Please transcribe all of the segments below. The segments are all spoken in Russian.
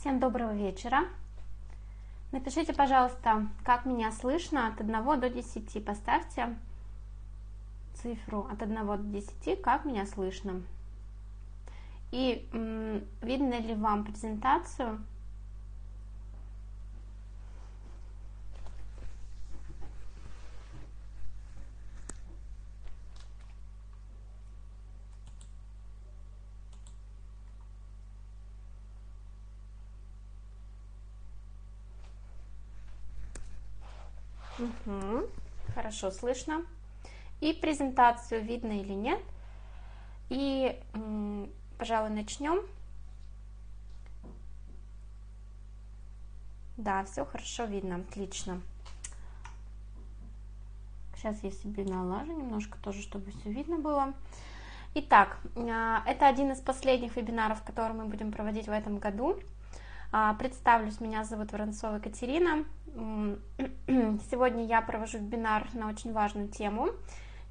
Всем доброго вечера. Напишите, пожалуйста, как меня слышно от 1 до 10. Поставьте цифру от 1 до 10, как меня слышно. И видно ли вам презентацию? Угу. Хорошо слышно. И презентацию видно или нет. И, пожалуй, начнем. Да, все хорошо видно, отлично. Сейчас я себе налажу немножко тоже, чтобы все видно было. Итак, а, это один из последних вебинаров, который мы будем проводить в этом году. А, представлюсь, меня зовут Воронцова Екатерина. Сегодня я провожу вебинар на очень важную тему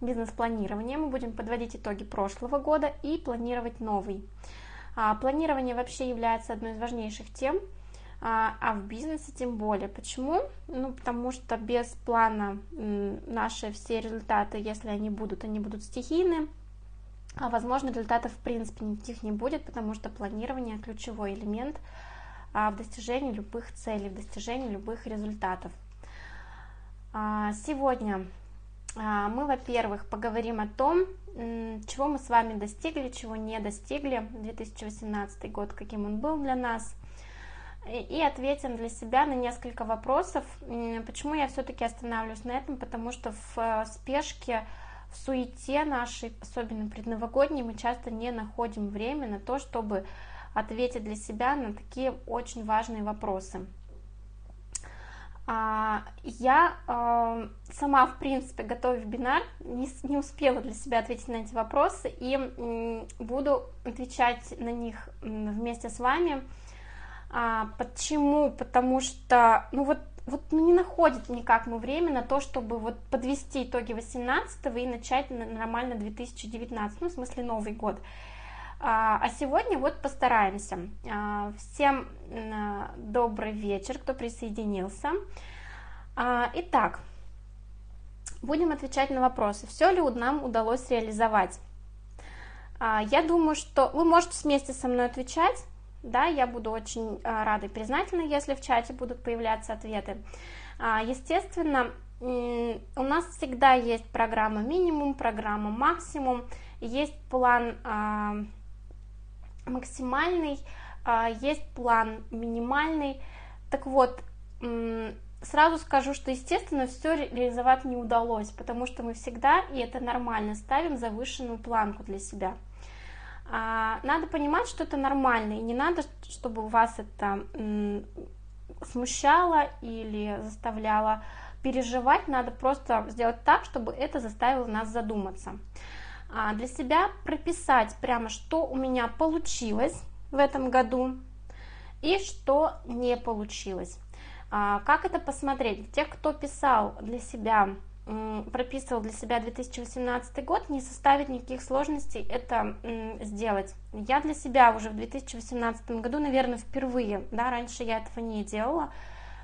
бизнес-планирование. Мы будем подводить итоги прошлого года и планировать новый. А, планирование вообще является одной из важнейших тем, а, а в бизнесе тем более. Почему? Ну, потому что без плана наши все результаты, если они будут, они будут стихийны, а возможно результатов в принципе никаких не будет, потому что планирование ключевой элемент – в достижении любых целей, в достижении любых результатов. А, сегодня а, мы, во-первых, поговорим о том, чего мы с вами достигли, чего не достигли 2018 год, каким он был для нас, и ответим для себя на несколько вопросов. Почему я все-таки останавливаюсь на этом? Потому что в э, спешке, в суете нашей, особенно предновогодней, мы часто не находим время на то, чтобы ответить для себя на такие очень важные вопросы. А, я э, сама, в принципе, готовя вебинар, не, не успела для себя ответить на эти вопросы и буду отвечать на них вместе с вами. А, почему? Потому что, ну вот, вот ну, не находит никак мы время на то, чтобы вот подвести итоги 18 и начать нормально 2019, ну, в смысле Новый год. А, а сегодня вот постараемся. А, всем добрый вечер, кто присоединился. А, итак, будем отвечать на вопросы. Все ли нам удалось реализовать? Я думаю, что вы можете вместе со мной отвечать. Да, я буду очень рада и признательна, если в чате будут появляться ответы. Естественно, у нас всегда есть программа минимум, программа максимум, есть план максимальный, а, есть план минимальный. Так вот, сразу скажу, что, естественно, все реализовать не удалось, потому что мы всегда, и это нормально, ставим завышенную планку для себя. А, надо понимать, что это нормально, и не надо, чтобы вас это смущало или заставляло переживать, надо просто сделать так, чтобы это заставило нас задуматься. А, для себя прописать прямо, что у меня получилось в этом году и что не получилось. А, как это посмотреть? Тех, кто писал для себя, прописывал для себя 2018 год, не составит никаких сложностей это сделать. Я для себя уже в 2018 году, наверное, впервые, да, раньше я этого не делала,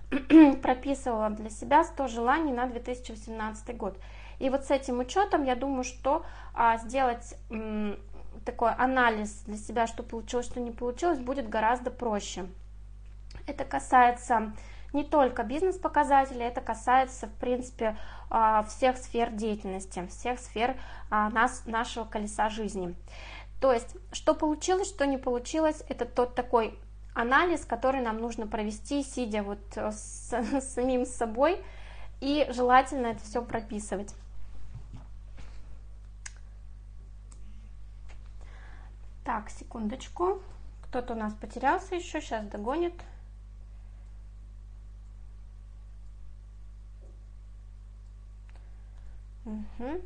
прописывала для себя 100 желаний на 2018 год. И вот с этим учетом я думаю, что а, сделать м, такой анализ для себя, что получилось, что не получилось, будет гораздо проще. Это касается не только бизнес-показателей, это касается, в принципе, а, всех сфер деятельности, всех сфер а, нас, нашего колеса жизни. То есть, что получилось, что не получилось, это тот такой анализ, который нам нужно провести, сидя вот с, с самим собой, и желательно это все прописывать. Так, секундочку. Кто-то у нас потерялся еще, сейчас догонит. Угу.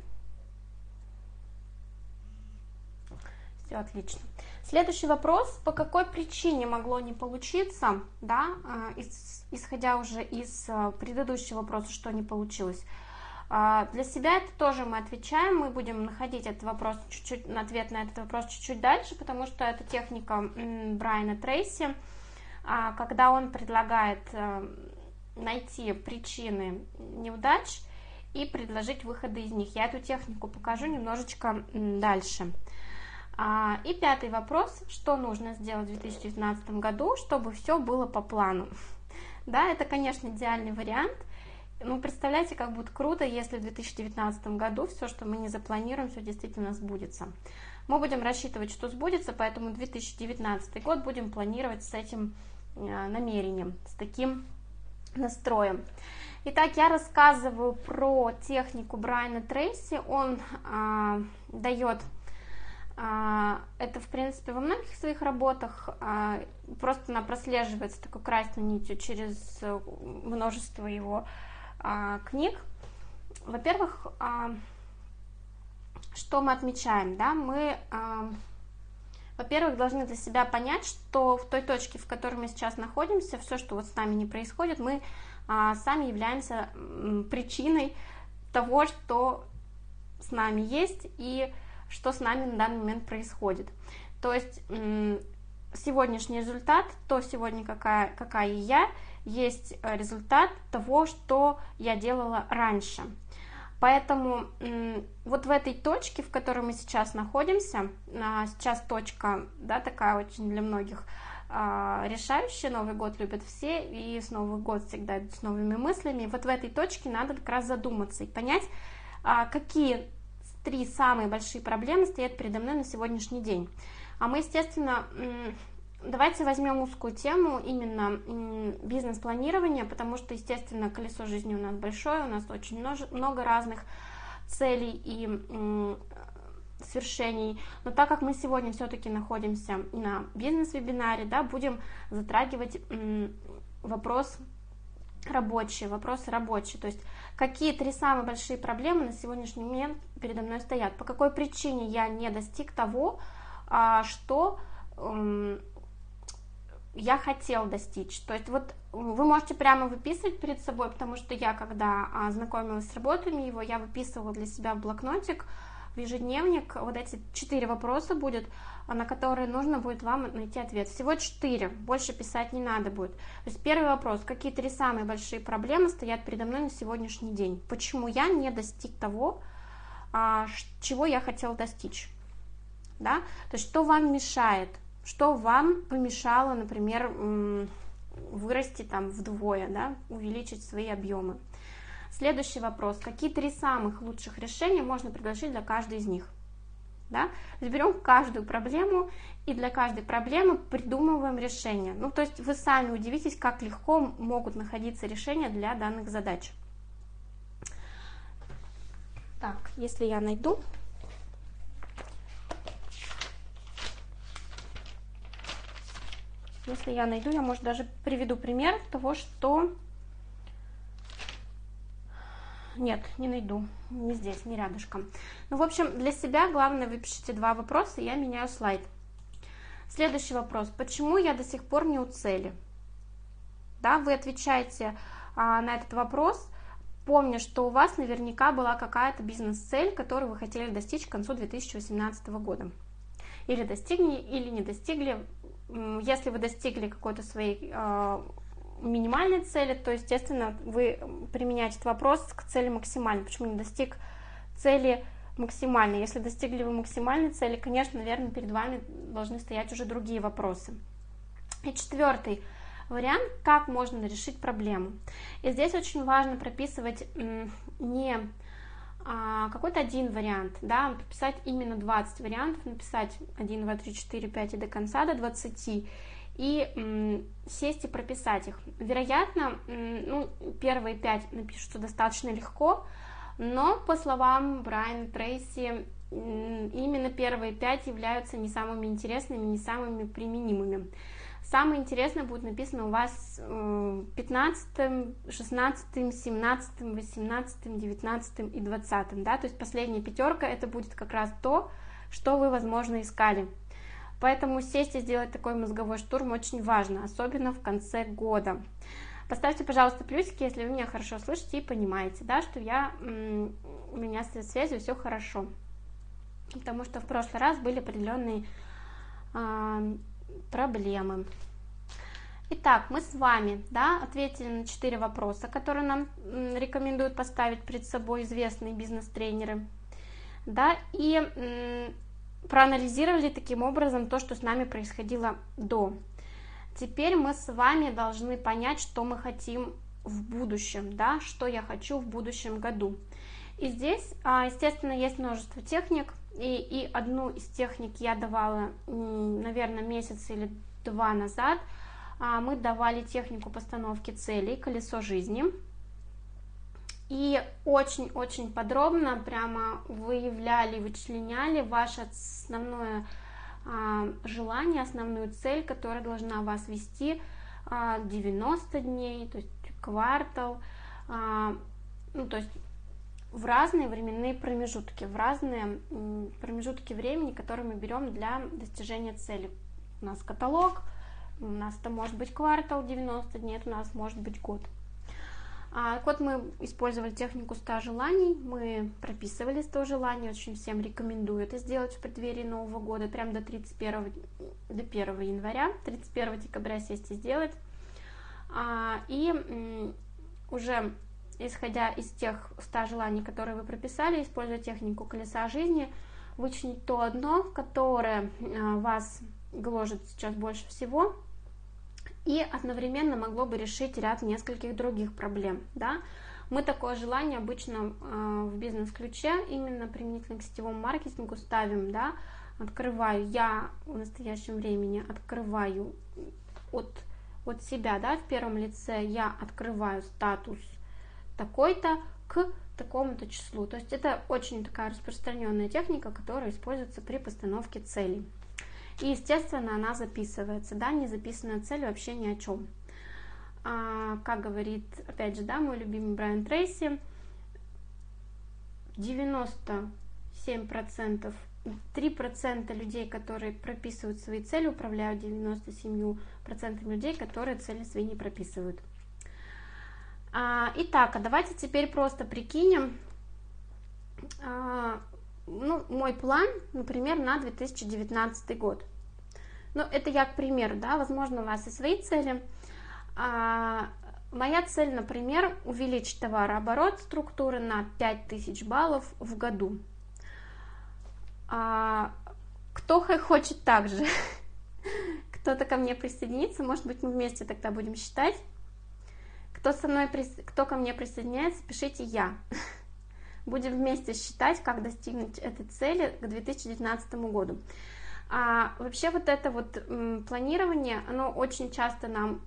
Все отлично. Следующий вопрос. По какой причине могло не получиться, да, а, исходя уже из а, предыдущего вопроса, что не получилось? А, для себя это тоже мы отвечаем, мы будем находить этот вопрос чуть-чуть, ответ на этот вопрос чуть-чуть дальше, потому что это техника Брайана Трейси. а, когда он предлагает э, найти причины неудач и предложить выходы из них. Я эту технику покажу немножечко дальше. А, и пятый вопрос, что нужно сделать в 2019 году, чтобы все было по плану. Да, это, конечно, идеальный вариант. Ну, представляете, как будет круто, если в 2019 году все, что мы не запланируем, все действительно сбудется. Мы будем рассчитывать, что сбудется, поэтому 2019 год будем планировать с этим э, намерением, с таким настроем. Итак, я рассказываю про технику Брайана Трейси. Он а, дает а, это, в принципе, во многих своих работах а, просто она прослеживается такой красной нитью через э, множество его а, книг. Во-первых, а, что мы отмечаем, да, мы, а, во-первых, должны для себя понять, что в той точке, в которой мы сейчас находимся, все, что вот с нами не происходит, мы а, сами являемся причиной того, что с нами есть и что с нами на данный момент происходит. То есть сегодняшний результат, то сегодня какая, какая я, есть э, результат того, что я делала раньше. Поэтому вот в этой точке, в которой мы сейчас находимся, а, сейчас точка, да, такая очень для многих а, решающая, Новый год любят все, и с Новый год всегда идут с новыми мыслями. вот в этой точке надо как раз задуматься и понять, а, какие три самые большие проблемы стоят передо мной на сегодняшний день. А мы, естественно, давайте возьмем узкую тему, именно бизнес-планирование, потому что, естественно, колесо жизни у нас большое, у нас очень много разных целей и свершений. Но так как мы сегодня все-таки находимся на бизнес-вебинаре, да, будем затрагивать вопрос рабочий, вопросы рабочие. То есть какие три самые большие проблемы на сегодняшний момент передо мной стоят? По какой причине я не достиг того, а, что я хотел достичь. То есть вот вы можете прямо выписывать перед собой, потому что я, когда а, знакомилась с работами его, я выписывала для себя в блокнотик, в ежедневник вот эти четыре вопроса будет, а, на которые нужно будет вам найти ответ. Всего четыре, больше писать не надо будет. То есть первый вопрос, какие три самые большие проблемы стоят передо мной на сегодняшний день? Почему я не достиг того, а, чего я хотел достичь? Да? То есть что вам мешает? Что вам помешало, например, вырасти там вдвое, да, увеличить свои объемы? Следующий вопрос. Какие три самых лучших решения можно предложить для каждой из них? Да? Берем каждую проблему и для каждой проблемы придумываем решение. Ну, то есть вы сами удивитесь, как легко могут находиться решения для данных задач. Так, если я найду, если я найду, я, может, даже приведу пример того, что нет, не найду. Не здесь, не рядышком. Ну, в общем, для себя главное выпишите два вопроса, я меняю слайд. Следующий вопрос. Почему я до сих пор не у цели? Да, вы отвечаете а, на этот вопрос, помня, что у вас наверняка была какая-то бизнес-цель, которую вы хотели достичь к концу 2018 года. Или достигли, или не достигли. Если вы достигли какой-то своей а, минимальной цели, то, естественно, вы применяете этот вопрос к цели максимальной. Почему не достиг цели максимальной? Если достигли вы максимальной цели, конечно, наверное, перед вами должны стоять уже другие вопросы. И четвертый вариант, как можно решить проблему. И здесь очень важно прописывать не какой-то один вариант, да, прописать именно 20 вариантов, написать 1, 2, 3, 4, 5 и до конца, до 20, и сесть и прописать их. Вероятно, ну, первые пять напишутся достаточно легко, но, по словам Брайана Трейси, именно первые пять являются не самыми интересными, не самыми применимыми. Самое интересное будет написано у вас 15, 16, 17, 18, 19 и 20. Да? То есть последняя пятерка это будет как раз то, что вы, возможно, искали. Поэтому сесть и сделать такой мозговой штурм очень важно, особенно в конце года. Поставьте, пожалуйста, плюсики, если вы меня хорошо слышите и понимаете, да, что я, у меня с связью все хорошо. Потому что в прошлый раз были определенные э, проблемы. Итак, мы с вами да, ответили на четыре вопроса, которые нам рекомендуют поставить перед собой известные бизнес-тренеры. Да, и проанализировали таким образом то, что с нами происходило до. Теперь мы с вами должны понять, что мы хотим в будущем, да, что я хочу в будущем году. И здесь, а, естественно, есть множество техник, и, и одну из техник я давала, наверное, месяц или два назад. А, мы давали технику постановки целей «Колесо жизни». И очень-очень подробно прямо выявляли, вычленяли ваше основное а, желание, основную цель, которая должна вас вести 90 дней, то есть квартал, ну, то есть в разные временные промежутки, в разные промежутки времени, которые мы берем для достижения цели. У нас каталог, у нас это может быть квартал 90 дней, у нас может быть год. А, вот мы использовали технику 100 желаний, мы прописывали 100 желаний, очень всем рекомендую это сделать в преддверии Нового года, прям до 31, до 1 января, 31 декабря сесть и сделать. А, и уже исходя из тех 100 желаний, которые вы прописали, используя технику колеса жизни, вычленить то одно, которое а, вас гложет сейчас больше всего, и одновременно могло бы решить ряд нескольких других проблем. Да? Мы такое желание обычно э, в бизнес-ключе, именно применительно к сетевому маркетингу, ставим, да, открываю, я в настоящем времени открываю от, от себя, да, в первом лице я открываю статус такой-то к такому-то числу. То есть это очень такая распространенная техника, которая используется при постановке целей. И, естественно, она записывается, да, не записанная цель вообще ни о чем. А, как говорит, опять же, да, мой любимый Брайан Трейси, 97%, 3% людей, которые прописывают свои цели, управляют 97% людей, которые цели свои не прописывают. А, итак, а давайте теперь просто прикинем, а, ну, мой план, например, на 2019 год. Ну, это я к примеру, да, возможно, у вас и свои цели. А, моя цель, например, увеличить товарооборот структуры на 5000 баллов в году. А, кто хочет так же? Кто-то ко мне присоединится, может быть, мы вместе тогда будем считать. Кто со мной, кто ко мне присоединяется, пишите я. Будем вместе считать, как достигнуть этой цели к 2019 году. А вообще вот это вот планирование, оно очень часто нам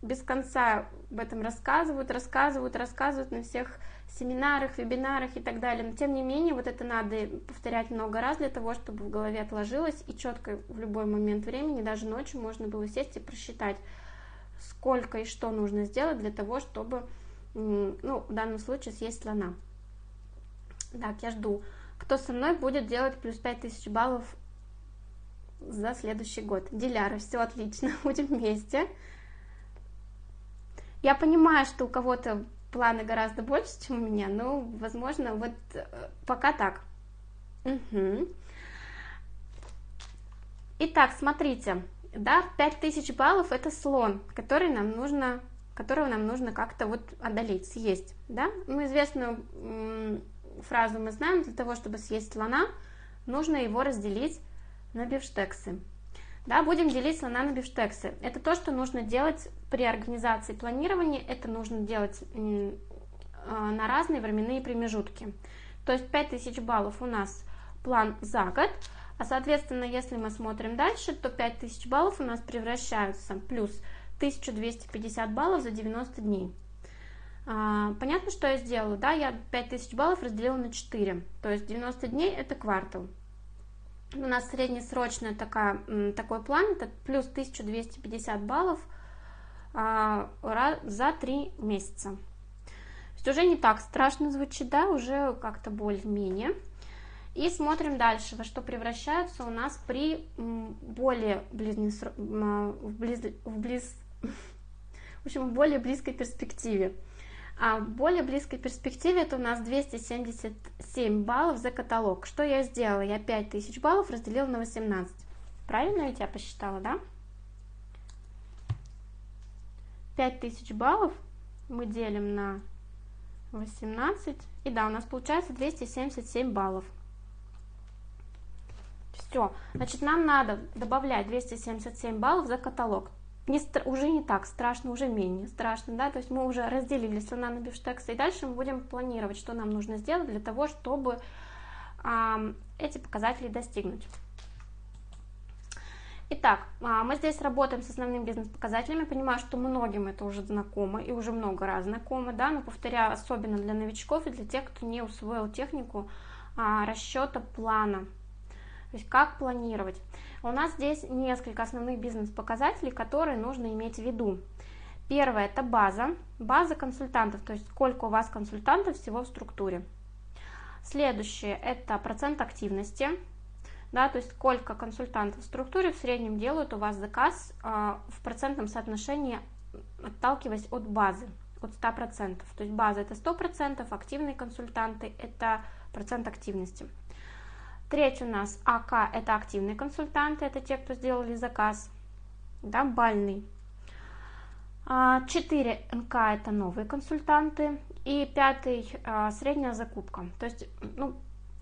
без конца об этом рассказывают, рассказывают, рассказывают на всех семинарах, вебинарах и так далее. Но тем не менее, вот это надо повторять много раз для того, чтобы в голове отложилось и четко в любой момент времени, даже ночью, можно было сесть и просчитать, сколько и что нужно сделать для того, чтобы, ну, в данном случае съесть слона. Так, я жду. Кто со мной будет делать плюс 5000 баллов за следующий год? Диляра, все отлично, будем вместе. Я понимаю, что у кого-то планы гораздо больше, чем у меня, но, возможно, вот э, пока так. Угу. Итак, смотрите, да, 5000 баллов это слон, который нам нужно, которого нам нужно как-то вот одолеть, съесть, да. Ну, известную фразу мы знаем, для того, чтобы съесть слона, нужно его разделить на бифштексы. Да, будем делить слона на бифштексы. Это то, что нужно делать при организации планирования, это нужно делать а, на разные временные промежутки. То есть 5000 баллов у нас план за год, а соответственно, если мы смотрим дальше, то 5000 баллов у нас превращаются плюс 1250 баллов за 90 дней. А, понятно, что я сделала, да, я 5000 баллов разделила на 4, то есть 90 дней это квартал. У нас среднесрочный такая, такой план, это плюс 1250 баллов а, за 3 месяца. То есть уже не так страшно звучит, да, уже как-то более-менее. И смотрим дальше, во что превращаются у нас при более близнес, в, близ, в, близ, в общем, более близкой перспективе. А в более близкой перспективе это у нас 277 баллов за каталог. Что я сделала? Я 5000 баллов разделила на 18. Правильно я тебя посчитала, да? 5000 баллов мы делим на 18, и да, у нас получается 277 баллов. Все, значит, нам надо добавлять 277 баллов за каталог. Не, уже не так страшно, уже менее страшно, да, то есть мы уже разделили слона на бифштексы, и дальше мы будем планировать, что нам нужно сделать для того, чтобы э, эти показатели достигнуть. Итак, а, мы здесь работаем с основными бизнес-показателями. Понимаю, что многим это уже знакомо и уже много раз знакомо, да, но повторяю, особенно для новичков и для тех, кто не усвоил технику а, расчета плана. То есть как планировать. У нас здесь несколько основных бизнес-показателей, которые нужно иметь в виду. Первое – это база, база консультантов, то есть сколько у вас консультантов всего в структуре. Следующее – это процент активности, да, то есть сколько консультантов в структуре в среднем делают у вас заказ а, в процентном соотношении, отталкиваясь от базы, от 100%. То есть база это 100%, активные консультанты это процент активности. Третий у нас АК это активные консультанты, это те, кто сделали заказ, да, бальный. 4 а, НК это новые консультанты. И пятый а, средняя закупка. То есть, ну,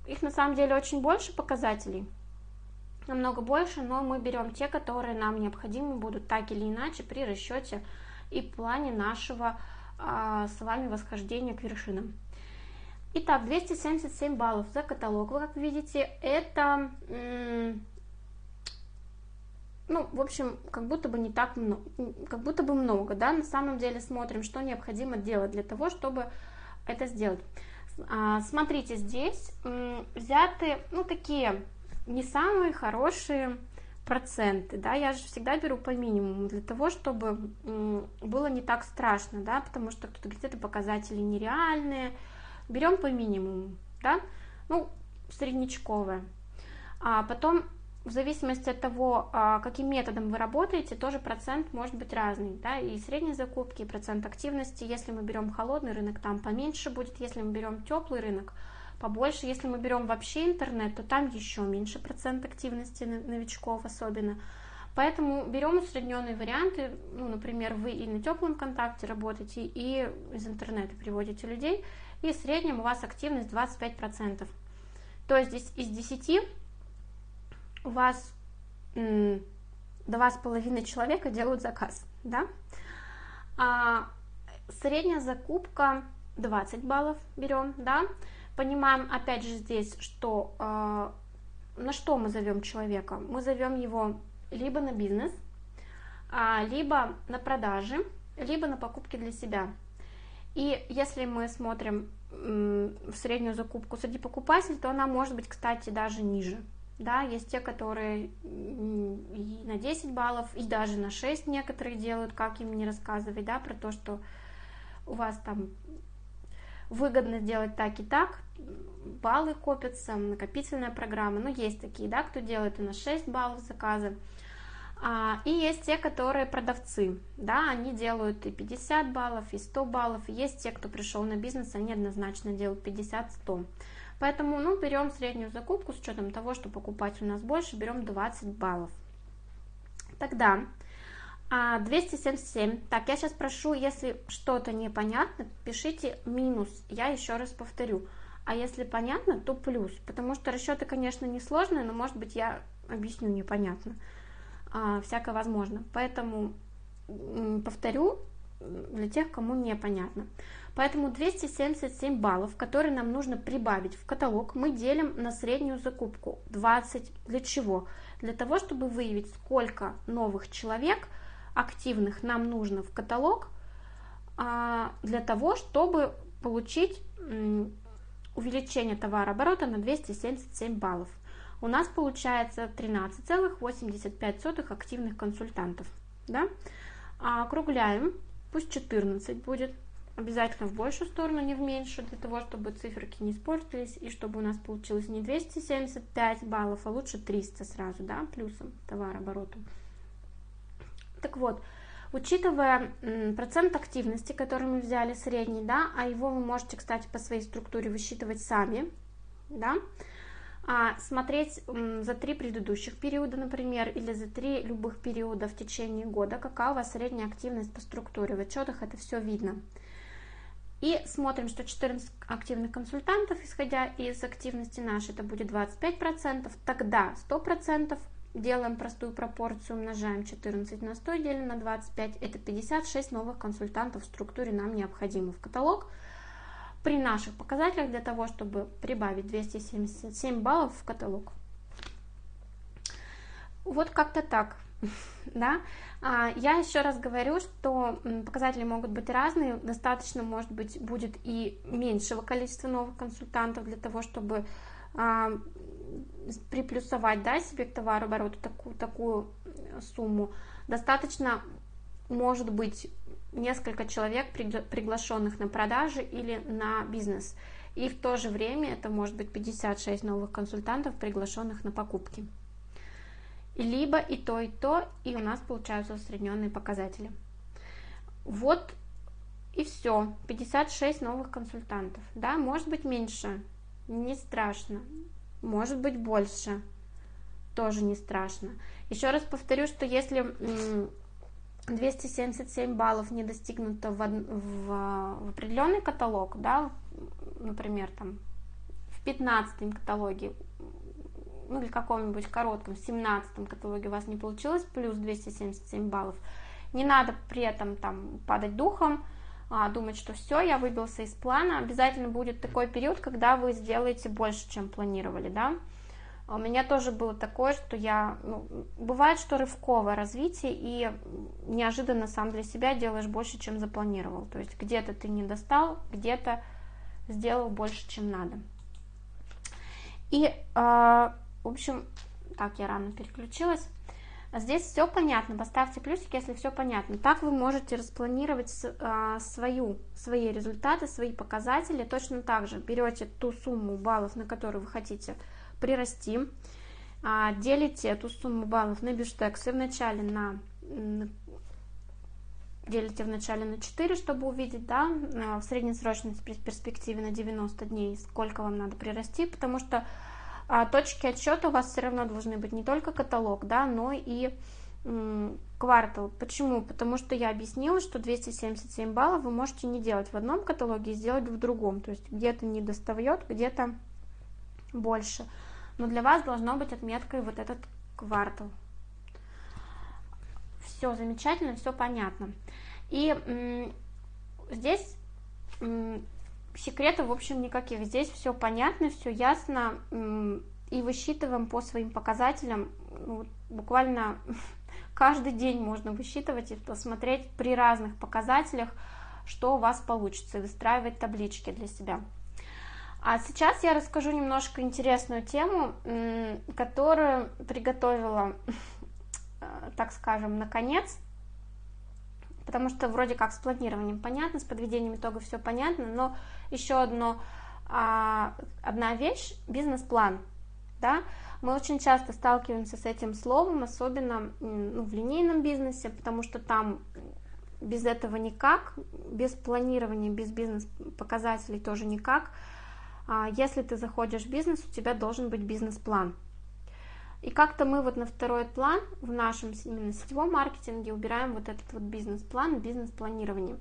их на самом деле очень больше показателей, намного больше, но мы берем те, которые нам необходимы будут так или иначе при расчете и плане нашего а, с вами восхождения к вершинам. Итак, 277 баллов за каталог, вы как видите, это, ну, в общем, как будто бы не так много, как будто бы много, да, на самом деле смотрим, что необходимо делать для того, чтобы это сделать. А, смотрите, здесь взяты, ну, такие не самые хорошие проценты, да, я же всегда беру по минимуму для того, чтобы было не так страшно, да, потому что кто-то говорит, это показатели нереальные, берем по минимуму, да, ну, среднечковое, а потом в зависимости от того, а, каким методом вы работаете, тоже процент может быть разный, да, и средние закупки, и процент активности, если мы берем холодный рынок, там поменьше будет, если мы берем теплый рынок, побольше, если мы берем вообще интернет, то там еще меньше процент активности новичков особенно, Поэтому берем усредненные варианты, ну, например, вы и на теплом контакте работаете, и из интернета приводите людей, и в среднем у вас активность 25%. То есть здесь из 10 у вас два с половиной человека делают заказ, да? А средняя закупка 20 баллов берем, да? Понимаем, опять же, здесь, что э, на что мы зовем человека? Мы зовем его либо на бизнес, а, либо на продажи, либо на покупки для себя. И если мы смотрим среднюю закупку среди покупателей, то она может быть, кстати, даже ниже. Да, есть те, которые и на 10 баллов, и даже на 6 некоторые делают, как им не рассказывать, да, про то, что у вас там выгодно сделать так и так, баллы копятся, накопительная программа, ну, есть такие, да, кто делает и на 6 баллов заказы, а, и есть те, которые продавцы, да, они делают и 50 баллов, и 100 баллов, есть те, кто пришел на бизнес, они однозначно делают 50-100, Поэтому, ну, берем среднюю закупку с учетом того, что покупать у нас больше, берем 20 баллов. Тогда 277. А, так, я сейчас прошу, если что-то непонятно, пишите минус. Я еще раз повторю. А если понятно, то плюс. Потому что расчеты, конечно, несложные, но, может быть, я объясню непонятно. А, всякое возможно. Поэтому повторю для тех, кому непонятно. Поэтому 277 баллов, которые нам нужно прибавить в каталог, мы делим на среднюю закупку 20. Для чего? Для того, чтобы выявить, сколько новых человек активных нам нужно в каталог, а, для того, чтобы получить увеличение товарооборота на 277 баллов. У нас получается 13,85 активных консультантов. Да? А округляем, пусть 14 будет обязательно в большую сторону, не в меньшую, для того, чтобы циферки не испортились, и чтобы у нас получилось не 275 баллов, а лучше 300 сразу, да, плюсом товарообороту. Так вот, учитывая процент активности, который мы взяли средний, да, а его вы можете, кстати, по своей структуре высчитывать сами, да, а смотреть за три предыдущих периода, например, или за три любых периода в течение года, какая у вас средняя активность по структуре. В отчетах это все видно. И смотрим, что 14 активных консультантов, исходя из активности нашей, это будет 25%, тогда 100%, делаем простую пропорцию, умножаем 14 на 100, делим на 25, это 56 новых консультантов в структуре нам необходимо в каталог. При наших показателях для того, чтобы прибавить 277 баллов в каталог. Вот как-то так, да. А, я еще раз говорю, что показатели могут быть разные, достаточно, может быть, будет и меньшего количества новых консультантов для того, чтобы а, приплюсовать да, себе к товарообороту такую, такую сумму. Достаточно, может быть, несколько человек, приглашенных на продажи или на бизнес. И в то же время это может быть 56 новых консультантов, приглашенных на покупки. Либо и то, и то, и у нас получаются усредненные показатели. Вот и все. 56 новых консультантов. Да, может быть меньше, не страшно. Может быть больше, тоже не страшно. Еще раз повторю, что если 277 баллов не достигнуто в, в, в определенный каталог, да, например, там в 15 каталоге, ну или каком-нибудь коротком, 17 каталоге у вас не получилось, плюс 277 баллов, не надо при этом там падать духом, а, думать, что все, я выбился из плана. Обязательно будет такой период, когда вы сделаете больше, чем планировали, да. У меня тоже было такое, что я, ну, бывает, что рывковое развитие, и неожиданно сам для себя делаешь больше, чем запланировал. То есть где-то ты не достал, где-то сделал больше, чем надо. И, э, в общем, так, я рано переключилась. Здесь все понятно, поставьте плюсик, если все понятно. Так вы можете распланировать а, свою, свои результаты, свои показатели. Точно так же берете ту сумму баллов, на которую вы хотите прирасти, а, делите эту сумму баллов на бюштексы вначале на делите вначале на 4, чтобы увидеть, да, в среднесрочной перспективе на 90 дней, сколько вам надо прирасти, потому что а точки отсчета у вас все равно должны быть не только каталог, да, но и квартал. Почему? Потому что я объяснила, что 277 баллов вы можете не делать в одном каталоге и сделать в другом. То есть где-то не достает, где-то больше. Но для вас должно быть отметкой вот этот квартал. Все замечательно, все понятно. И здесь секретов, в общем, никаких. Здесь все понятно, все ясно, и высчитываем по своим показателям. Ну, буквально каждый день можно высчитывать и посмотреть при разных показателях, что у вас получится, и выстраивать таблички для себя. А сейчас я расскажу немножко интересную тему, которую приготовила, э, так скажем, наконец потому что вроде как с планированием понятно, с подведением итогов все понятно, но еще одно, а, одна вещь – бизнес-план, да, мы очень часто сталкиваемся с этим словом, особенно ну, в линейном бизнесе, потому что там без этого никак, без планирования, без бизнес-показателей тоже никак. А, если ты заходишь в бизнес, у тебя должен быть бизнес-план – и как-то мы вот на второй план в нашем именно сетевом маркетинге убираем вот этот вот бизнес-план, бизнес-планирование.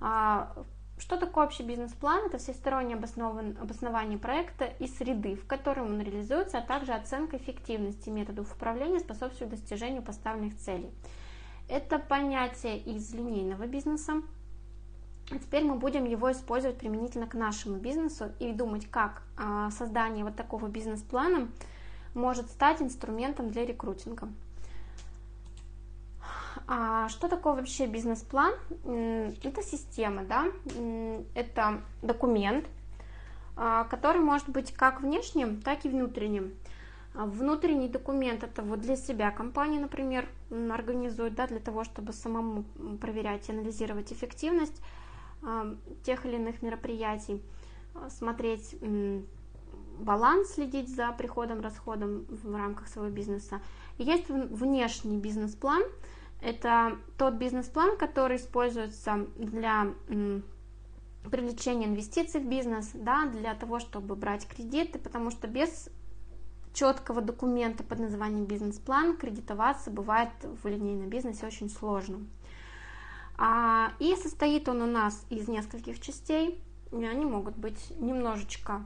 А, что такое общий бизнес-план? Это всестороннее обоснован, обоснование проекта и среды, в котором он реализуется, а также оценка эффективности методов управления, способствует достижению поставленных целей. Это понятие из линейного бизнеса. А теперь мы будем его использовать применительно к нашему бизнесу и думать, как а, создание вот такого бизнес-плана – может стать инструментом для рекрутинга. А что такое вообще бизнес-план? Это система, да, это документ, а, который может быть как внешним, так и внутренним. Внутренний документ это вот для себя компания, например, организует, да, для того, чтобы самому проверять и анализировать эффективность тех или иных мероприятий, смотреть баланс, следить за приходом, расходом в рамках своего бизнеса. Есть внешний бизнес-план. Это тот бизнес-план, который используется для привлечения инвестиций в бизнес, да, для того, чтобы брать кредиты, потому что без четкого документа под названием бизнес-план кредитоваться бывает в линейном бизнесе очень сложно. А, и состоит он у нас из нескольких частей. Они могут быть немножечко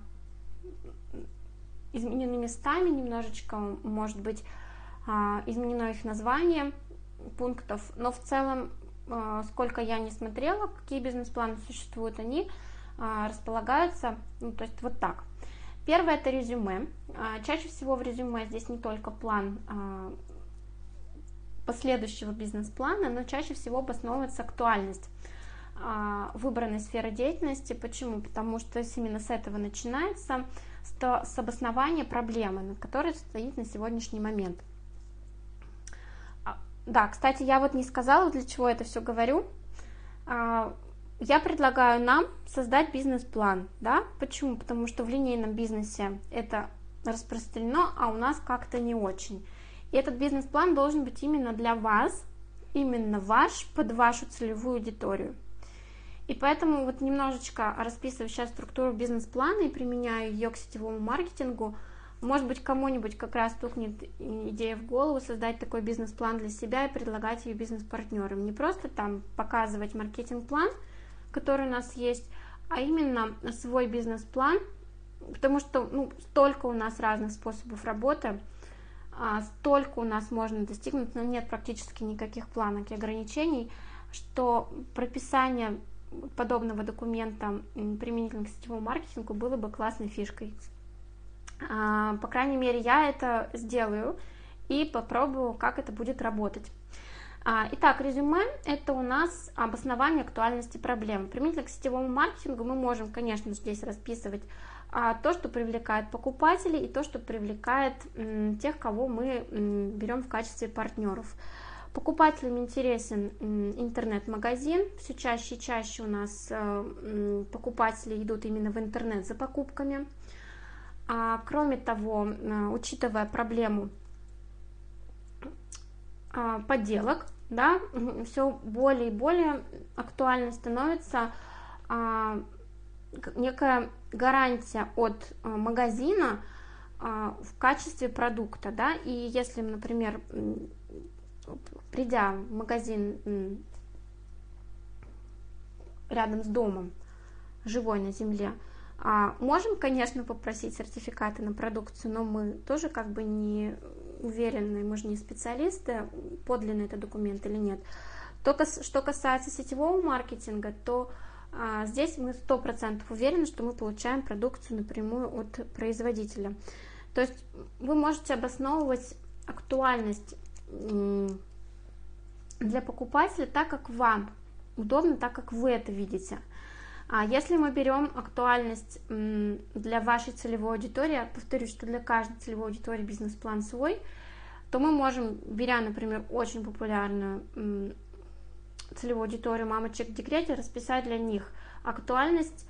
изменены местами, немножечко, может быть, а, изменено их название пунктов, но в целом, а, сколько я не смотрела, какие бизнес-планы существуют, они располагаются, ну, то есть вот так. Первое это резюме. Чаще всего в резюме здесь не только план последующего бизнес-плана, но чаще всего обосновывается актуальность выбранной сферы деятельности. Почему? Потому что именно с этого начинается с обоснования проблемы, над которой стоит на сегодняшний момент. А, да, кстати, я вот не сказала, для чего это все говорю. А, я предлагаю нам создать бизнес-план, да? Почему? Потому что в линейном бизнесе это распространено, а у нас как-то не очень. И этот бизнес-план должен быть именно для вас, именно ваш, под вашу целевую аудиторию. И поэтому вот немножечко расписываю сейчас структуру бизнес-плана и применяю ее к сетевому маркетингу. Может быть, кому-нибудь как раз стукнет идея в голову создать такой бизнес-план для себя и предлагать ее бизнес-партнерам. Не просто там показывать маркетинг-план, который у нас есть, а именно свой бизнес-план, потому что ну, столько у нас разных способов работы, столько у нас можно достигнуть, но нет практически никаких планок и ограничений, что прописание подобного документа применительно к сетевому маркетингу было бы классной фишкой. А, по крайней мере, я это сделаю и попробую, как это будет работать. А, итак, резюме – это у нас обоснование актуальности проблем. Применительно к сетевому маркетингу мы можем, конечно, здесь расписывать а, то, что привлекает покупателей и то, что привлекает тех, кого мы берем в качестве партнеров. Покупателям интересен интернет-магазин. Все чаще и чаще у нас э, покупатели идут именно в интернет за покупками. А, кроме того, э, учитывая проблему а, подделок, да, все более и более актуально становится а, некая гарантия от э, магазина в качестве продукта, да, и если, например, придя в магазин рядом с домом, живой на земле, а можем, конечно, попросить сертификаты на продукцию, но мы тоже как бы не уверены, мы же не специалисты, подлинный это документ или нет. Только что касается сетевого маркетинга, то а, здесь мы сто процентов уверены, что мы получаем продукцию напрямую от производителя. То есть вы можете обосновывать актуальность для покупателя так, как вам удобно, так, как вы это видите. А если мы берем актуальность для вашей целевой аудитории, я повторюсь, что для каждой целевой аудитории бизнес-план свой, то мы можем, беря, например, очень популярную целевую аудиторию мамочек в декрете, расписать для них актуальность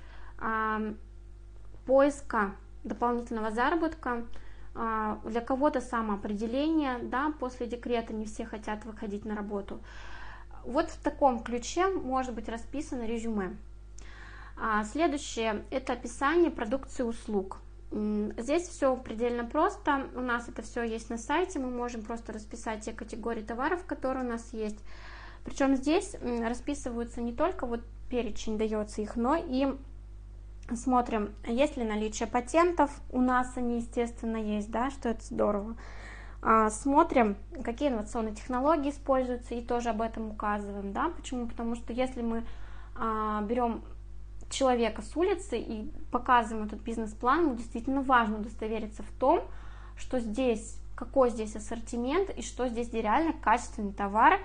поиска дополнительного заработка, а, для кого-то самоопределение, да, после декрета не все хотят выходить на работу. Вот в таком ключе может быть расписано резюме. А, следующее – это описание продукции услуг. Здесь все предельно просто, у нас это все есть на сайте, мы можем просто расписать те категории товаров, которые у нас есть. Причем здесь расписываются не только вот перечень дается их, но и смотрим, есть ли наличие патентов, у нас они, естественно, есть, да, что это здорово. А, смотрим, какие инновационные технологии используются, и тоже об этом указываем, да, почему? Потому что если мы а, берем человека с улицы и показываем этот бизнес-план, ему действительно важно удостовериться в том, что здесь, какой здесь ассортимент и что здесь реально качественный товар,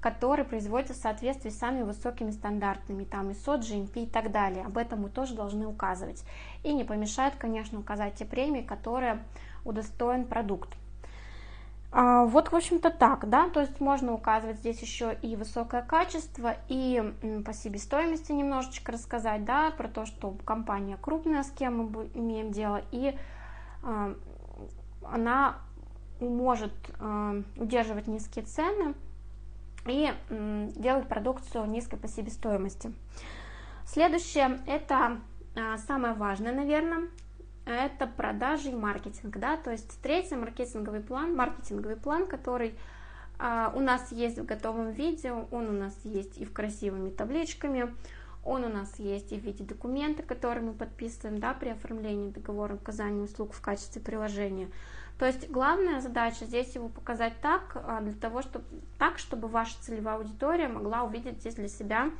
который производится в соответствии с самыми высокими стандартами, там ISO, GMP и так далее. Об этом мы тоже должны указывать. И не помешает, конечно, указать те премии, которые удостоен продукт. А, вот, в общем-то, так, да, то есть можно указывать здесь еще и высокое качество, и по себестоимости немножечко рассказать, да, про то, что компания крупная, с кем мы имеем дело, и а, она может а, удерживать низкие цены, и делать продукцию низкой по себестоимости. Следующее, это а, самое важное, наверное, это продажи и маркетинг, да, то есть третий маркетинговый план, маркетинговый план, который а, у нас есть в готовом виде, он у нас есть и в красивыми табличками, он у нас есть и в виде документа, который мы подписываем да, при оформлении договора оказания услуг в качестве приложения. То есть главная задача здесь его показать так, а, для того, чтобы, так, чтобы ваша целевая аудитория могла увидеть здесь для себя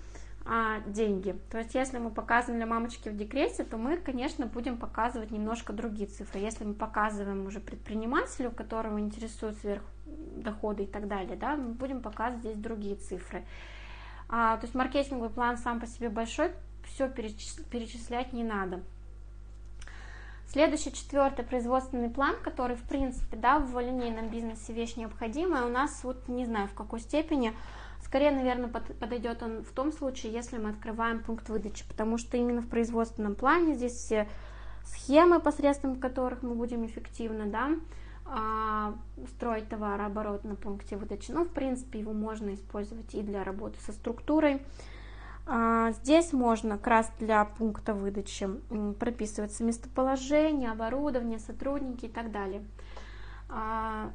а, деньги. То есть если мы показываем для мамочки в декрете, то мы, конечно, будем показывать немножко другие цифры. Если мы показываем уже предпринимателю, которого интересуют сверхдоходы и так далее, да, мы будем показывать здесь другие цифры. А, то есть маркетинговый план сам по себе большой, все перечислять не надо. Следующий, четвертый производственный план, который, в принципе, да, в линейном бизнесе вещь необходимая, у нас вот не знаю в какой степени, скорее, наверное, подойдет он в том случае, если мы открываем пункт выдачи, потому что именно в производственном плане здесь все схемы, посредством которых мы будем эффективно, да, а, строить товарооборот на пункте выдачи. Ну, в принципе, его можно использовать и для работы со структурой. А, здесь можно как раз для пункта выдачи прописываться местоположение, оборудование, сотрудники и так далее. А,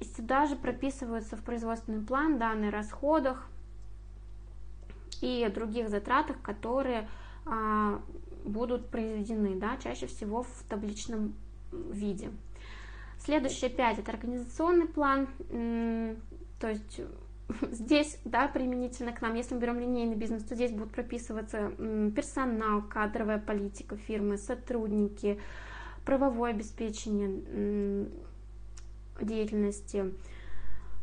и сюда же прописываются в производственный план данные о расходах и других затратах, которые будут произведены, да, чаще всего в табличном виде. Следующее пять это организационный план, то есть здесь, да, применительно к нам, если мы берем линейный бизнес, то здесь будут прописываться персонал, кадровая политика фирмы, сотрудники, правовое обеспечение деятельности,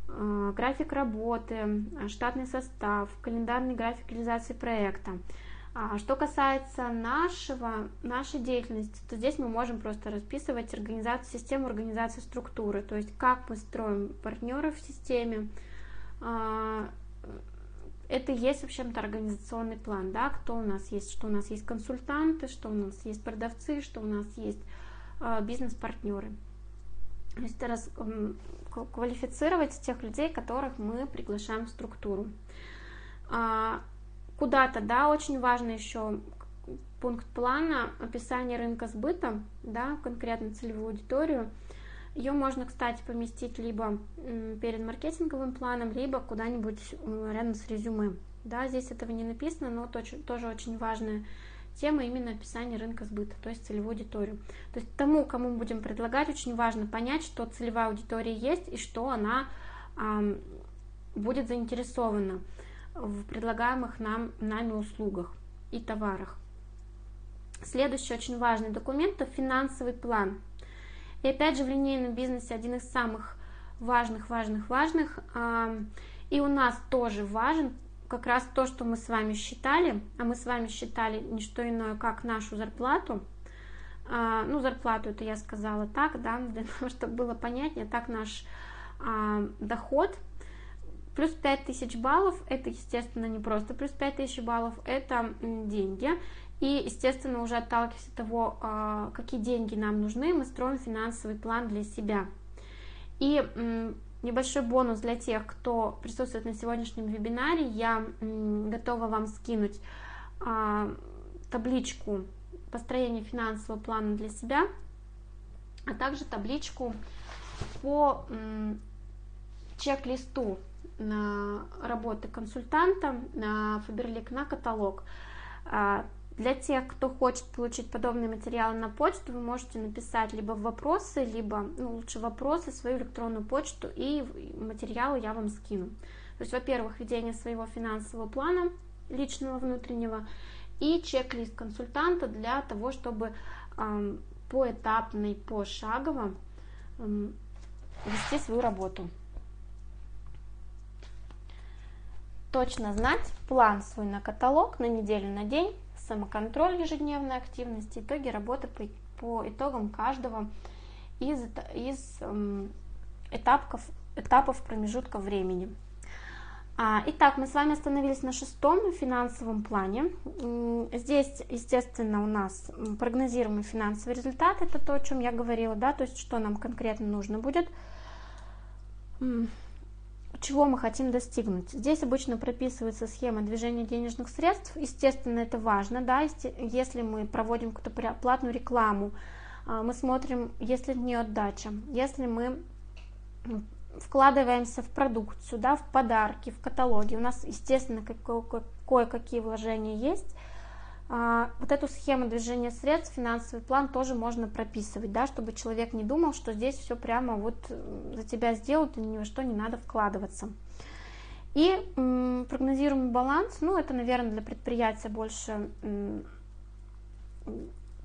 а, график работы, штатный состав, календарный график реализации проекта. А что касается нашего, нашей деятельности, то здесь мы можем просто расписывать организацию, систему организации структуры, то есть как мы строим партнеров в системе. А, это и есть, в общем-то, организационный план, да, кто у нас есть, что у нас есть консультанты, что у нас есть продавцы, что у нас есть а, бизнес-партнеры. То есть раз, квалифицировать тех людей, которых мы приглашаем в структуру. А, куда-то, да, очень важно еще пункт плана описание рынка сбыта, да, конкретно целевую аудиторию. Ее можно, кстати, поместить либо перед маркетинговым планом, либо куда-нибудь рядом с резюме. Да, здесь этого не написано, но тоже, очень важная тема именно описание рынка сбыта, то есть целевую аудиторию. То есть тому, кому мы будем предлагать, очень важно понять, что целевая аудитория есть и что она э, будет заинтересована в предлагаемых нам, нами услугах и товарах. Следующий очень важный документ – это финансовый план. И опять же в линейном бизнесе один из самых важных, важных, важных. И у нас тоже важен как раз то, что мы с вами считали, а мы с вами считали не что иное, как нашу зарплату. А, ну, зарплату это я сказала так, да, для того, чтобы было понятнее, так наш а, доход – Плюс 5000 баллов, это, естественно, не просто плюс 5000 баллов, это деньги. И, естественно, уже отталкиваясь от того, а, какие деньги нам нужны, мы строим финансовый план для себя. И небольшой бонус для тех, кто присутствует на сегодняшнем вебинаре, я готова вам скинуть а, табличку построения финансового плана для себя, а также табличку по чек-листу работы консультанта на Фаберлик на каталог. Для тех, кто хочет получить подобные материалы на почту, вы можете написать либо вопросы, либо, ну, лучше вопросы, свою электронную почту, и материалы я вам скину. То есть, во-первых, ведение своего финансового плана личного внутреннего и чек-лист консультанта для того, чтобы э, поэтапно и пошагово э, вести свою работу. точно знать план свой на каталог, на неделю, на день, самоконтроль ежедневной активности, итоги работы по, по итогам каждого из, из эм, этапов, этапов промежутка времени. А, итак, мы с вами остановились на шестом финансовом плане. Здесь, естественно, у нас прогнозируемый финансовый результат, это то, о чем я говорила, да, то есть что нам конкретно нужно будет чего мы хотим достигнуть. Здесь обычно прописывается схема движения денежных средств. Естественно, это важно, да, если мы проводим какую-то платную рекламу, а, мы смотрим, если в нее отдача, если мы вкладываемся в продукцию, да, в подарки, в каталоги. У нас, естественно, кое-какие вложения есть. А, вот эту схему движения средств, финансовый план тоже можно прописывать, да, чтобы человек не думал, что здесь все прямо вот за тебя сделают и ни во что не надо вкладываться. И м, прогнозируемый баланс, ну, это, наверное, для предприятия больше м,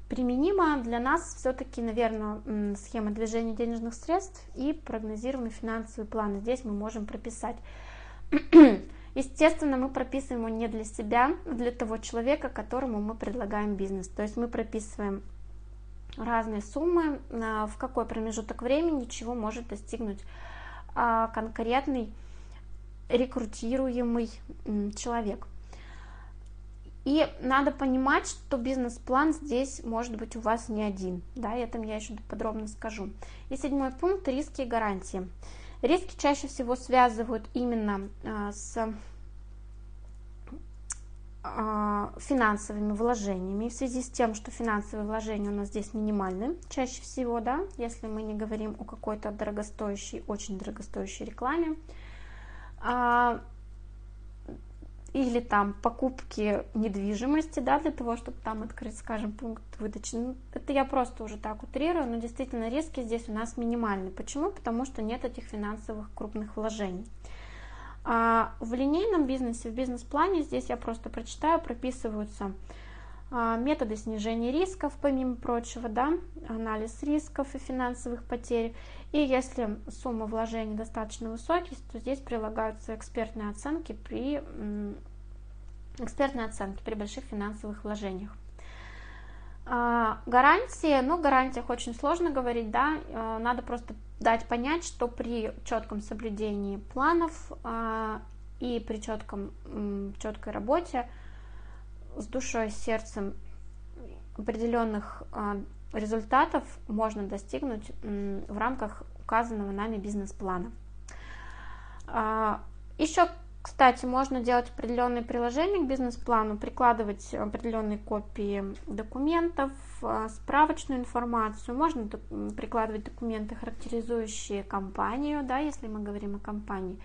применимо. Для нас все-таки, наверное, м, схема движения денежных средств и прогнозируемый финансовый план. Здесь мы можем прописать Естественно, мы прописываем его не для себя, а для того человека, которому мы предлагаем бизнес. То есть мы прописываем разные суммы, а, в какой промежуток времени чего может достигнуть а, конкретный рекрутируемый человек. И надо понимать, что бизнес-план здесь может быть у вас не один. Да, это я еще подробно скажу. И седьмой пункт – риски и гарантии. Риски чаще всего связывают именно а, с а, финансовыми вложениями, в связи с тем, что финансовые вложения у нас здесь минимальны, чаще всего, да, если мы не говорим о какой-то дорогостоящей, очень дорогостоящей рекламе, а, или там покупки недвижимости, да, для того, чтобы там открыть, скажем, пункт выдачи. Ну, это я просто уже так утрирую, но действительно риски здесь у нас минимальны. Почему? Потому что нет этих финансовых крупных вложений. А в линейном бизнесе, в бизнес-плане, здесь я просто прочитаю, прописываются а, методы снижения рисков, помимо прочего, да, анализ рисков и финансовых потерь. И если сумма вложений достаточно высокие, то здесь прилагаются экспертные оценки при экспертные оценки при больших финансовых вложениях. А, гарантии, ну, гарантиях очень сложно говорить, да, э, надо просто дать понять, что при четком соблюдении планов а, и при четком, четкой работе с душой, сердцем определенных а, результатов можно достигнуть в рамках указанного нами бизнес-плана. Еще кстати, можно делать определенные приложения к бизнес-плану, прикладывать определенные копии документов, а, справочную информацию. Можно прикладывать документы, характеризующие компанию, да, если мы говорим о компании.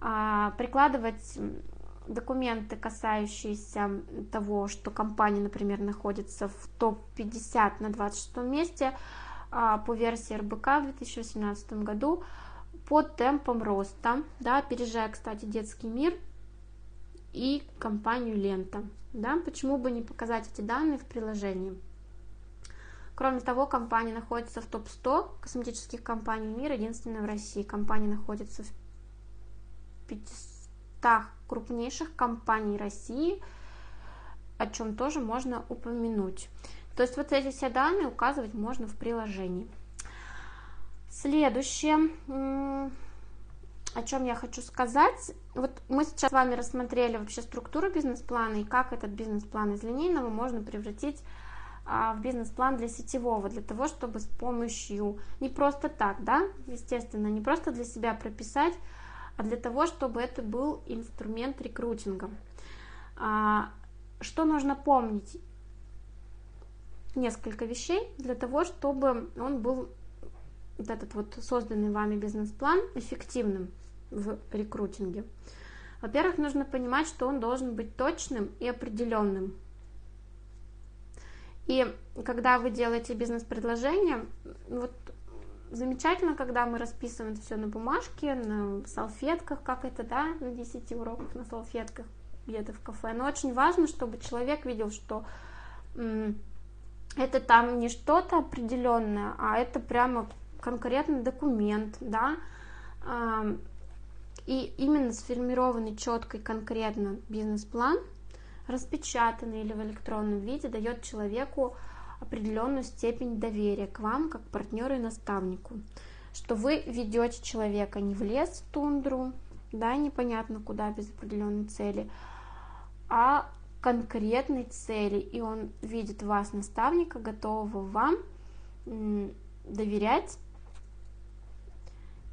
А, прикладывать документы, касающиеся того, что компания, например, находится в топ-50 на 26 месте а, по версии РБК в 2018 году по темпам роста, да, опережая, кстати, детский мир и компанию Лента. Да, почему бы не показать эти данные в приложении? Кроме того, компания находится в топ-100 косметических компаний мира, единственная в России. Компания находится в 500 крупнейших компаний России, о чем тоже можно упомянуть. То есть вот эти все данные указывать можно в приложении. Следующее, о чем я хочу сказать. Вот мы сейчас с вами рассмотрели вообще структуру бизнес-плана и как этот бизнес-план из линейного можно превратить а, в бизнес-план для сетевого, для того, чтобы с помощью, не просто так, да, естественно, не просто для себя прописать, а для того, чтобы это был инструмент рекрутинга. А, что нужно помнить? Несколько вещей для того, чтобы он был вот этот вот созданный вами бизнес-план эффективным в рекрутинге? Во-первых, нужно понимать, что он должен быть точным и определенным. И когда вы делаете бизнес-предложение, вот замечательно, когда мы расписываем это все на бумажке, на салфетках, как это, да, на 10 уроках на салфетках где-то в кафе. Но очень важно, чтобы человек видел, что это там не что-то определенное, а это прямо конкретный документ, да, и именно сформированный четко и конкретно бизнес-план, распечатанный или в электронном виде, дает человеку определенную степень доверия к вам, как партнеру и наставнику, что вы ведете человека не в лес, в тундру, да, непонятно куда, без определенной цели, а конкретной цели, и он видит вас, наставника, готового вам доверять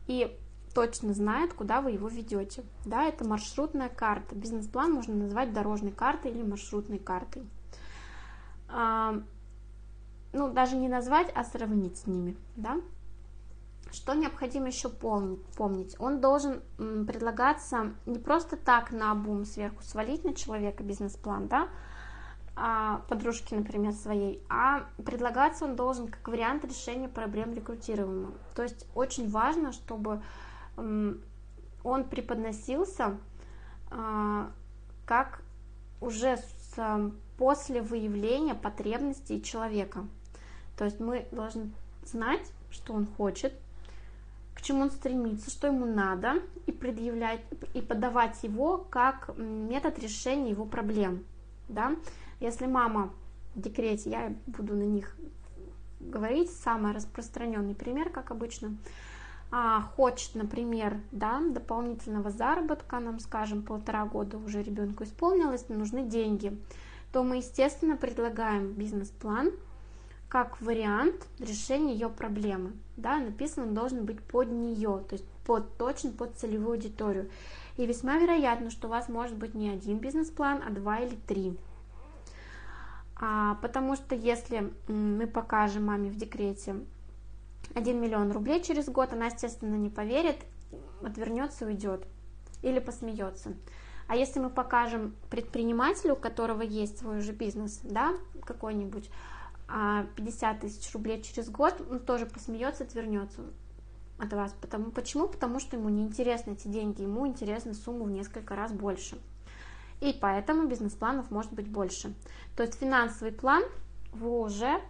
и точно знает, куда вы его ведете. Да, это маршрутная карта. Бизнес-план можно назвать дорожной картой или маршрутной картой. Ну, даже не назвать, а сравнить с ними, да. Что необходимо еще помнить? Он должен предлагаться не просто так на бум сверху свалить на человека бизнес-план, да, а, подружки, например, своей, а предлагаться он должен как вариант решения проблем рекрутируемого. То есть очень важно, чтобы он преподносился а, как уже с, после выявления потребностей человека. То есть мы должны знать, что он хочет, к чему он стремится, что ему надо, и предъявлять, и подавать его как метод решения его проблем. Да? Если мама в декрете, я буду на них говорить, самый распространенный пример, как обычно, а, хочет, например, да, дополнительного заработка, нам скажем, полтора года уже ребенку исполнилось, нужны деньги, то мы, естественно, предлагаем бизнес-план как вариант решения ее проблемы. Да, написан он должен быть под нее, то есть под, точно под целевую аудиторию. И весьма вероятно, что у вас может быть не один бизнес-план, а два или три. А, потому что если мы покажем маме в декрете 1 миллион рублей через год, она, естественно, не поверит, отвернется, уйдет или посмеется. А если мы покажем предпринимателю, у которого есть свой уже бизнес, да, какой-нибудь, 50 а, тысяч рублей через год, он тоже посмеется, отвернется от вас. Потому, почему? Потому что ему не интересны эти деньги, ему интересна сумма в несколько раз больше и поэтому бизнес-планов может быть больше. То есть финансовый план вы уже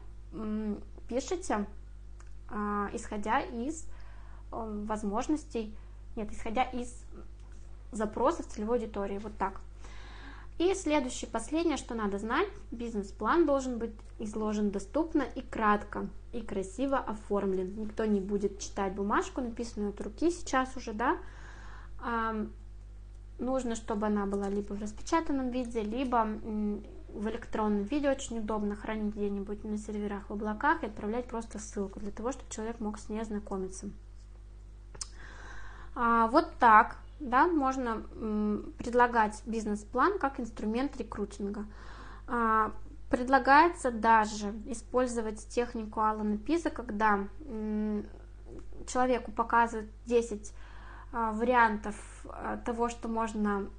пишете, а, исходя из э, возможностей, нет, исходя из запросов целевой аудитории, вот так. И следующее, последнее, что надо знать, бизнес-план должен быть изложен доступно и кратко, и красиво оформлен. Никто не будет читать бумажку, написанную от руки сейчас уже, да, нужно, чтобы она была либо в распечатанном виде, либо в электронном виде очень удобно хранить где-нибудь на серверах в облаках и отправлять просто ссылку для того, чтобы человек мог с ней ознакомиться. А, вот так, да, можно предлагать бизнес-план как инструмент рекрутинга. А, предлагается даже использовать технику Алана Пиза, когда человеку показывают 10 а, вариантов а, того, что можно,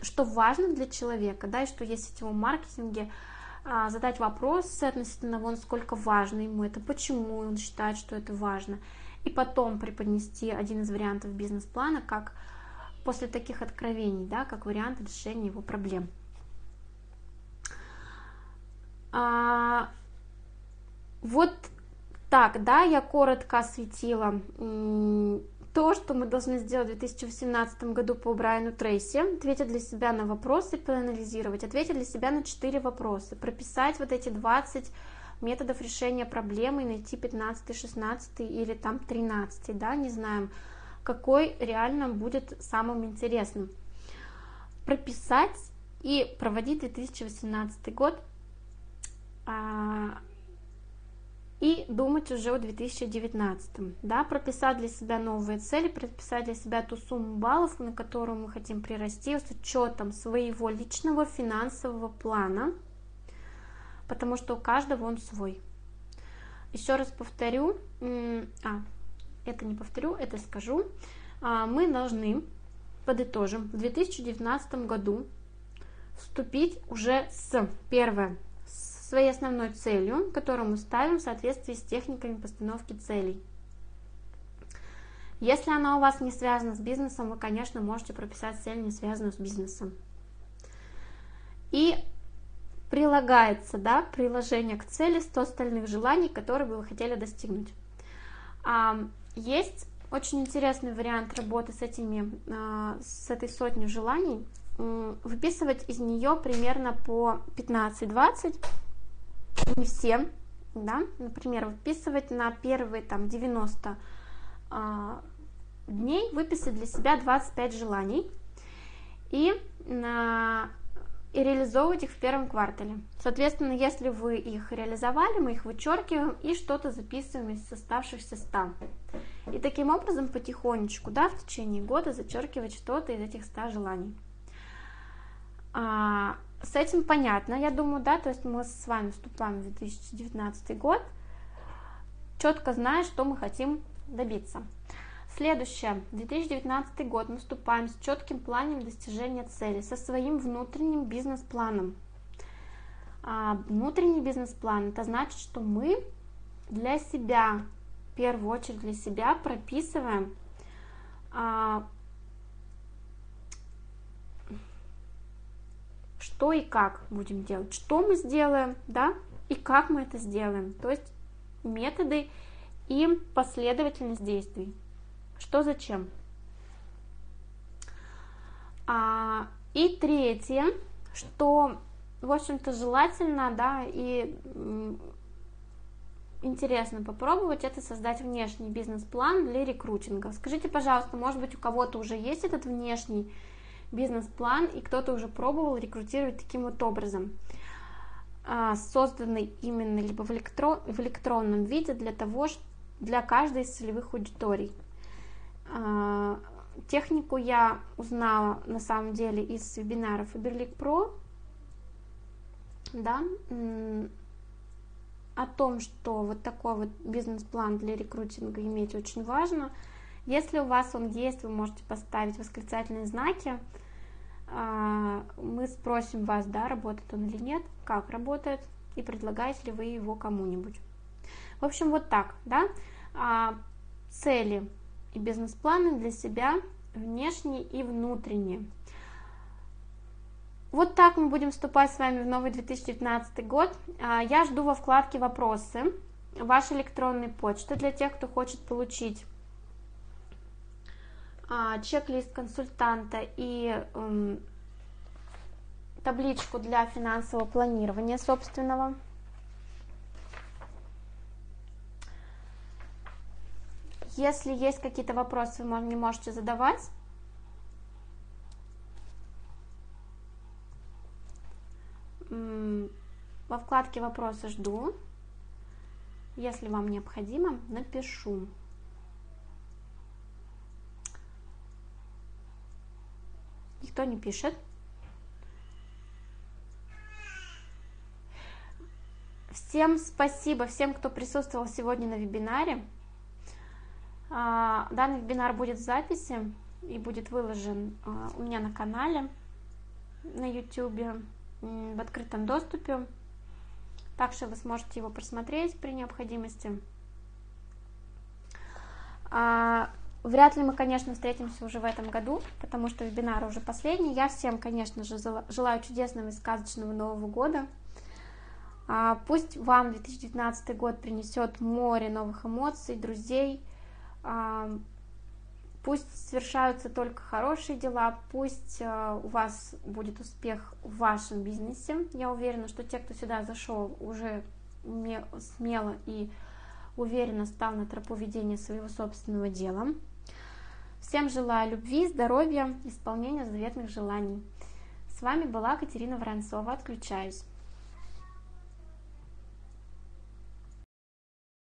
что важно для человека, да, и что есть в сетевом маркетинге, задать вопрос относительно того, насколько важно ему это, почему он считает, что это важно, и потом преподнести один из вариантов бизнес-плана как после таких откровений, да, как вариант решения его проблем. А, вот так, да, я коротко осветила то, что мы должны сделать в 2018 году по Брайану Трейси, ответить для себя на вопросы, проанализировать, ответить для себя на 4 вопроса, прописать вот эти 20 методов решения проблемы и найти 15, 16 или там 13, да, не знаем, какой реально будет самым интересным. Прописать и проводить 2018 год а, и думать уже о 2019. Да, прописать для себя новые цели, прописать для себя ту сумму баллов, на которую мы хотим прирасти, с учетом своего личного финансового плана, потому что у каждого он свой. Еще раз повторю, а, это не повторю, это скажу, а, мы должны, подытожим, в 2019 году вступить уже с, первое, своей основной целью, которую мы ставим в соответствии с техниками постановки целей. Если она у вас не связана с бизнесом, вы, конечно, можете прописать цель, не связанную с бизнесом. И прилагается, да, приложение к цели 100 остальных желаний, которые бы вы хотели достигнуть. А, есть очень интересный вариант работы с этими, а, с этой сотней желаний. Выписывать из нее примерно по 15-20 не все, да, например, выписывать на первые там 90 а, дней, выписать для себя 25 желаний и, на, и реализовывать их в первом квартале. Соответственно, если вы их реализовали, мы их вычеркиваем и что-то записываем из оставшихся 100. И таким образом потихонечку, да, в течение года зачеркивать что-то из этих 100 желаний. А, с этим понятно, я думаю, да, то есть мы с вами вступаем в 2019 год, четко зная, что мы хотим добиться. Следующее, 2019 год, мы вступаем с четким планом достижения цели, со своим внутренним бизнес-планом. А внутренний бизнес-план, это значит, что мы для себя, в первую очередь для себя прописываем а, что и как будем делать, что мы сделаем, да, и как мы это сделаем, то есть методы и последовательность действий, что зачем. А, и третье, что, в общем-то, желательно, да, и интересно попробовать, это создать внешний бизнес-план для рекрутинга. Скажите, пожалуйста, может быть, у кого-то уже есть этот внешний бизнес-план, и кто-то уже пробовал рекрутировать таким вот образом, а, созданный именно либо в, электрон, в электронном виде для того, для каждой из целевых аудиторий. А, технику я узнала на самом деле из вебинаров Uberleague Pro, да, о том, что вот такой вот бизнес-план для рекрутинга иметь очень важно. Если у вас он есть, вы можете поставить восклицательные знаки, а, мы спросим вас, да, работает он или нет, как работает, и предлагаете ли вы его кому-нибудь. В общем, вот так, да, а, цели и бизнес-планы для себя, внешние и внутренние. Вот так мы будем вступать с вами в новый 2019 год. А, я жду во вкладке «Вопросы» вашей электронной почты для тех, кто хочет получить а, чек-лист консультанта и табличку для финансового планирования собственного. Если есть какие-то вопросы, вы мне можете задавать. Во вкладке «Вопросы» жду. Если вам необходимо, напишу. Никто не пишет. Всем спасибо, всем, кто присутствовал сегодня на вебинаре. А, данный вебинар будет в записи и будет выложен а, у меня на канале на YouTube в открытом доступе. Также вы сможете его просмотреть при необходимости. А, Вряд ли мы, конечно, встретимся уже в этом году, потому что вебинар уже последний. Я всем, конечно же, желаю чудесного и сказочного Нового года. Пусть вам 2019 год принесет море новых эмоций, друзей. А, пусть совершаются только хорошие дела, пусть а, у вас будет успех в вашем бизнесе. Я уверена, что те, кто сюда зашел, уже смело и уверенно стал на тропу ведения своего собственного дела. Всем желаю любви, здоровья, исполнения заветных желаний. С вами была Катерина Воронцова. Отключаюсь.